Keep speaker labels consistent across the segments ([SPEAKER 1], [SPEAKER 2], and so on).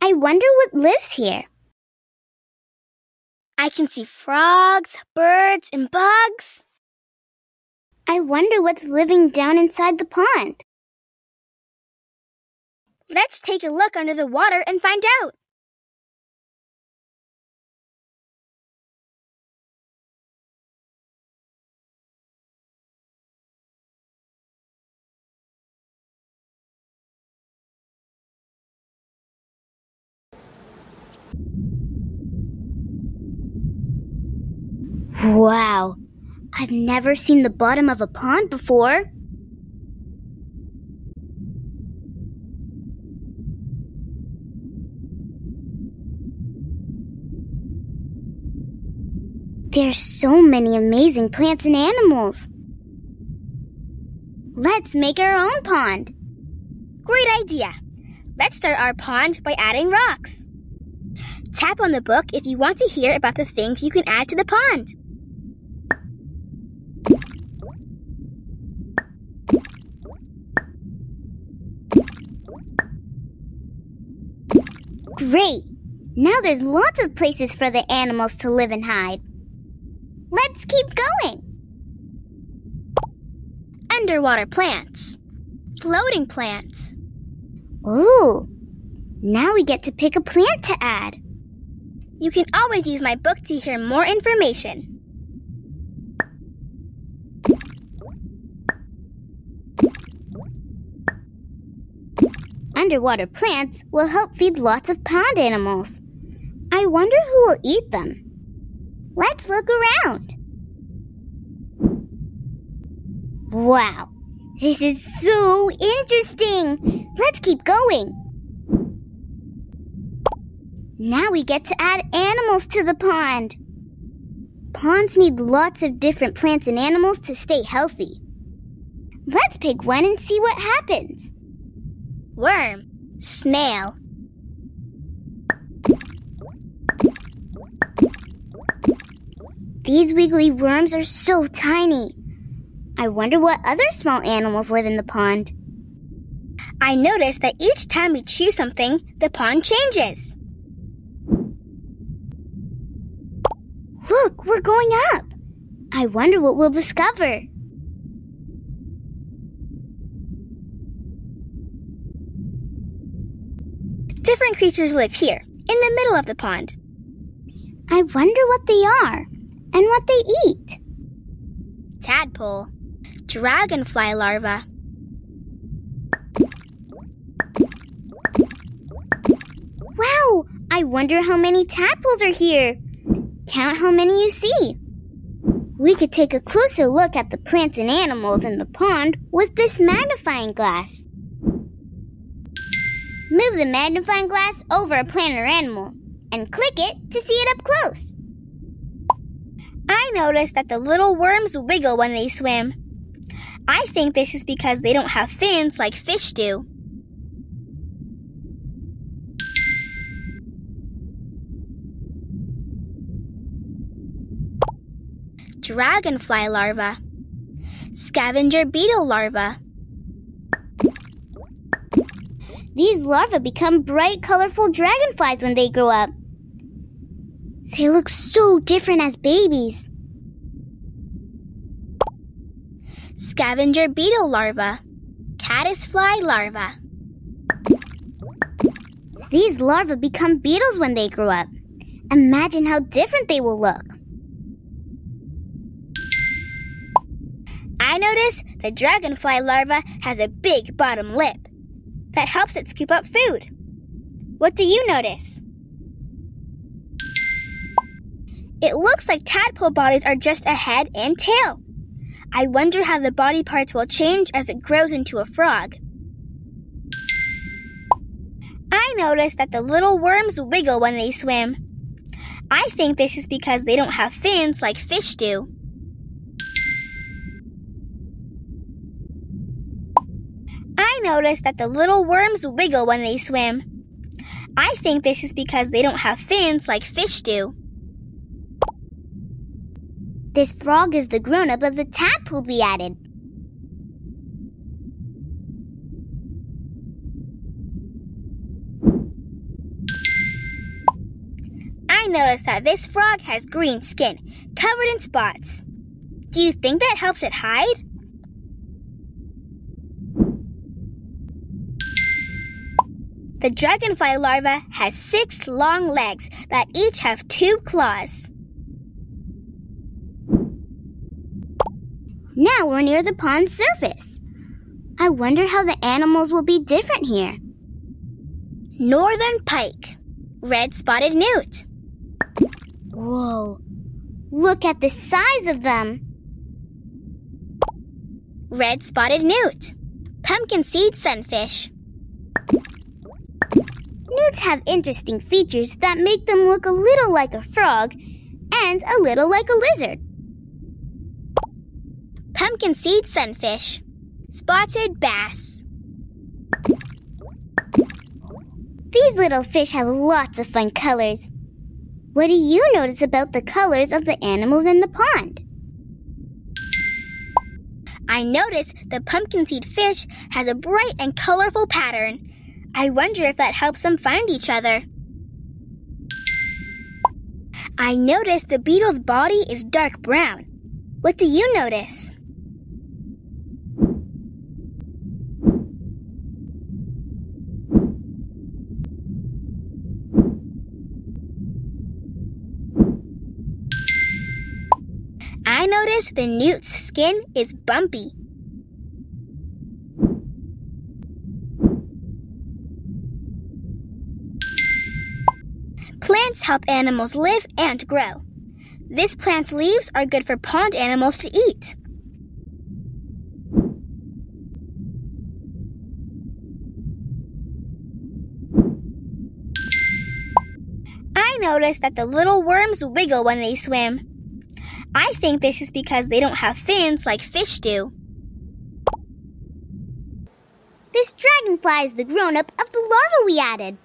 [SPEAKER 1] I wonder what lives here.
[SPEAKER 2] I can see frogs, birds, and bugs.
[SPEAKER 1] I wonder what's living down inside the pond.
[SPEAKER 2] Let's take a look under the water and find out.
[SPEAKER 1] Wow, I've never seen the bottom of a pond before. There's so many amazing plants and animals. Let's make our own pond.
[SPEAKER 2] Great idea. Let's start our pond by adding rocks. Tap on the book if you want to hear about the things you can add to the pond.
[SPEAKER 1] Great! Now there's lots of places for the animals to live and hide. Let's keep going.
[SPEAKER 2] Underwater plants. Floating plants.
[SPEAKER 1] Ooh, now we get to pick a plant to add.
[SPEAKER 2] You can always use my book to hear more information.
[SPEAKER 1] Underwater plants will help feed lots of pond animals. I wonder who will eat them. Let's look around. Wow, this is so interesting. Let's keep going. Now we get to add animals to the pond. Ponds need lots of different plants and animals to stay healthy. Let's pick one and see what happens.
[SPEAKER 2] Worm. Snail.
[SPEAKER 1] These wiggly worms are so tiny. I wonder what other small animals live in the pond.
[SPEAKER 2] I notice that each time we chew something, the pond changes.
[SPEAKER 1] Look, we're going up. I wonder what we'll discover.
[SPEAKER 2] Different creatures live here, in the middle of the pond.
[SPEAKER 1] I wonder what they are and what they eat.
[SPEAKER 2] Tadpole, dragonfly larva.
[SPEAKER 1] Wow, I wonder how many tadpoles are here. Count how many you see. We could take a closer look at the plants and animals in the pond with this magnifying glass. Move the magnifying glass over a plant or animal and click it to see it up close.
[SPEAKER 2] I noticed that the little worms wiggle when they swim. I think this is because they don't have fins like fish do. Dragonfly larva. Scavenger beetle larva.
[SPEAKER 1] These larvae become bright, colorful dragonflies when they grow up. They look so different as babies.
[SPEAKER 2] Scavenger beetle larva. Caddisfly larva.
[SPEAKER 1] These larvae become beetles when they grow up. Imagine how different they will look.
[SPEAKER 2] I notice the dragonfly larva has a big bottom lip that helps it scoop up food. What do you notice? It looks like tadpole bodies are just a head and tail. I wonder how the body parts will change as it grows into a frog. I noticed that the little worms wiggle when they swim. I think this is because they don't have fins like fish do. notice that the little worms wiggle when they swim. I think this is because they don't have fins like fish do.
[SPEAKER 1] This frog is the grown up of the tadpole, we be added.
[SPEAKER 2] I noticed that this frog has green skin, covered in spots. Do you think that helps it hide? The dragonfly larva has six long legs that each have two claws.
[SPEAKER 1] Now we're near the pond's surface. I wonder how the animals will be different here.
[SPEAKER 2] Northern pike, red spotted newt.
[SPEAKER 1] Whoa, look at the size of them.
[SPEAKER 2] Red spotted newt, pumpkin seed sunfish.
[SPEAKER 1] Newts have interesting features that make them look a little like a frog and a little like a lizard.
[SPEAKER 2] Pumpkin seed sunfish, spotted bass.
[SPEAKER 1] These little fish have lots of fun colors. What do you notice about the colors of the animals in the pond?
[SPEAKER 2] I notice the pumpkin seed fish has a bright and colorful pattern. I wonder if that helps them find each other. I notice the beetle's body is dark brown. What do you notice? I notice the newt's skin is bumpy. Plants help animals live and grow. This plant's leaves are good for pond animals to eat. I notice that the little worms wiggle when they swim. I think this is because they don't have fins like fish do.
[SPEAKER 1] This dragonfly is the grown up of the larva we added.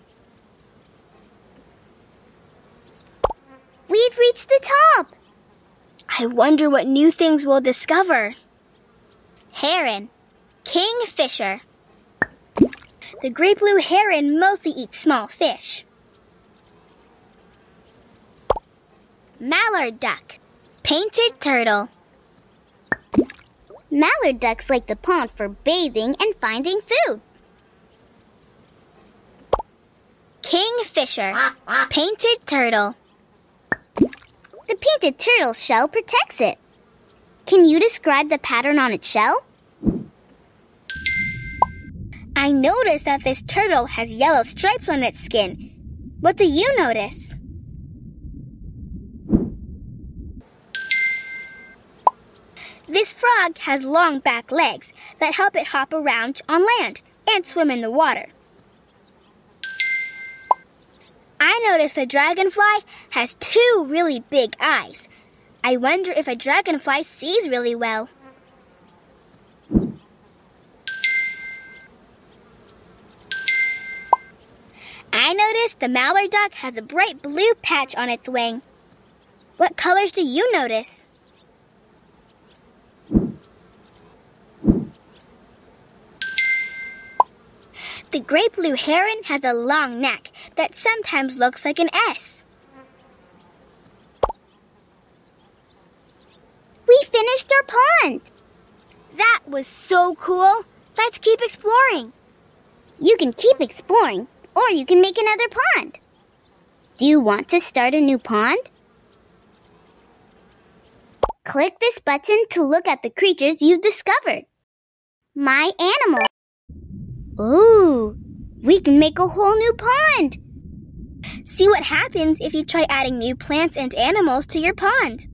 [SPEAKER 1] We've reached the top.
[SPEAKER 2] I wonder what new things we'll discover. Heron, kingfisher. The great blue heron mostly eats small fish. Mallard duck, painted turtle.
[SPEAKER 1] Mallard ducks like the pond for bathing and finding food.
[SPEAKER 2] Kingfisher, painted turtle.
[SPEAKER 1] Painted turtle's shell protects it. Can you describe the pattern on its shell?
[SPEAKER 2] I notice that this turtle has yellow stripes on its skin. What do you notice? This frog has long back legs that help it hop around on land and swim in the water. I notice the dragonfly has two really big eyes. I wonder if a dragonfly sees really well. I notice the mallard duck has a bright blue patch on its wing. What colors do you notice? The great blue heron has a long neck that sometimes looks like an S.
[SPEAKER 1] We finished our pond.
[SPEAKER 2] That was so cool. Let's keep exploring.
[SPEAKER 1] You can keep exploring, or you can make another pond. Do you want to start a new pond? Click this button to look at the creatures you've discovered. My animal. Ooh, we can make a whole new pond.
[SPEAKER 2] See what happens if you try adding new plants and animals to your pond.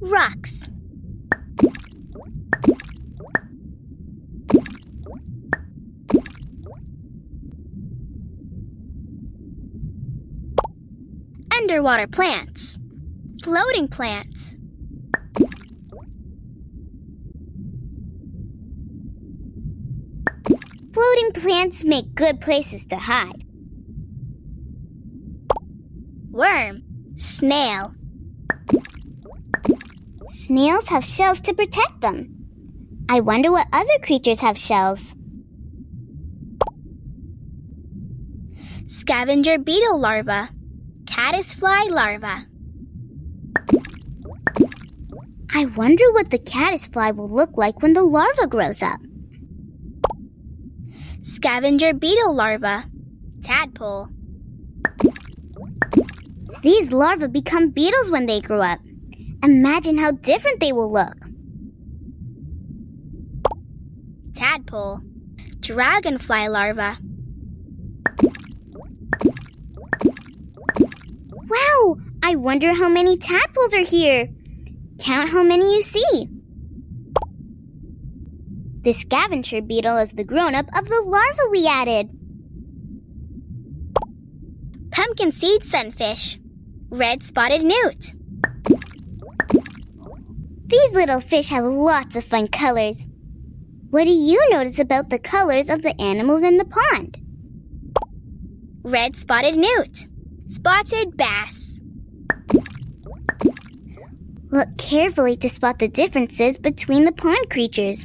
[SPEAKER 2] Rocks. Underwater plants. Floating plants.
[SPEAKER 1] Floating plants make good places to hide.
[SPEAKER 2] Worm. Snail.
[SPEAKER 1] Snails have shells to protect them. I wonder what other creatures have shells.
[SPEAKER 2] Scavenger beetle larva. Caddisfly larva.
[SPEAKER 1] I wonder what the caddisfly will look like when the larva grows up.
[SPEAKER 2] Scavenger beetle larva. Tadpole.
[SPEAKER 1] These larvae become beetles when they grow up. Imagine how different they will look.
[SPEAKER 2] Tadpole. Dragonfly larva.
[SPEAKER 1] Wow! I wonder how many tadpoles are here. Count how many you see. The scavenger beetle is the grown up of the larva we added.
[SPEAKER 2] Pumpkin seed sunfish. Red spotted newt.
[SPEAKER 1] These little fish have lots of fun colors. What do you notice about the colors of the animals in the pond?
[SPEAKER 2] Red spotted newt. Spotted bass.
[SPEAKER 1] Look carefully to spot the differences between the pond creatures.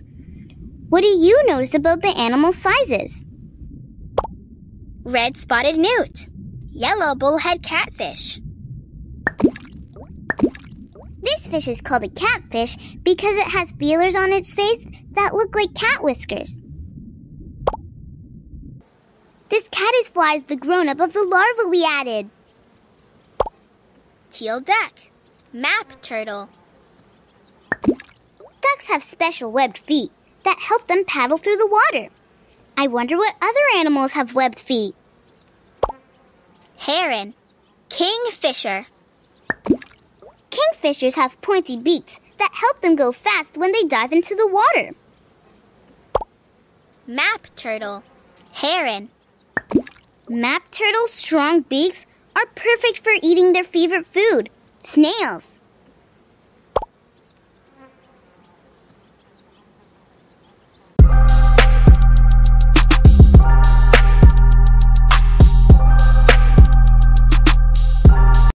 [SPEAKER 1] What do you notice about the animal sizes?
[SPEAKER 2] Red spotted newt. Yellow bullhead catfish.
[SPEAKER 1] This fish is called a catfish because it has feelers on its face that look like cat whiskers. This caddisfly is the grown up of the larva we added.
[SPEAKER 2] Teal duck. Map turtle.
[SPEAKER 1] Ducks have special webbed feet that help them paddle through the water. I wonder what other animals have webbed feet.
[SPEAKER 2] Heron. Kingfisher.
[SPEAKER 1] Kingfishers have pointy beaks that help them go fast when they dive into the water.
[SPEAKER 2] Map turtle. Heron.
[SPEAKER 1] Map turtles' strong beaks are perfect for eating their favorite food, snails.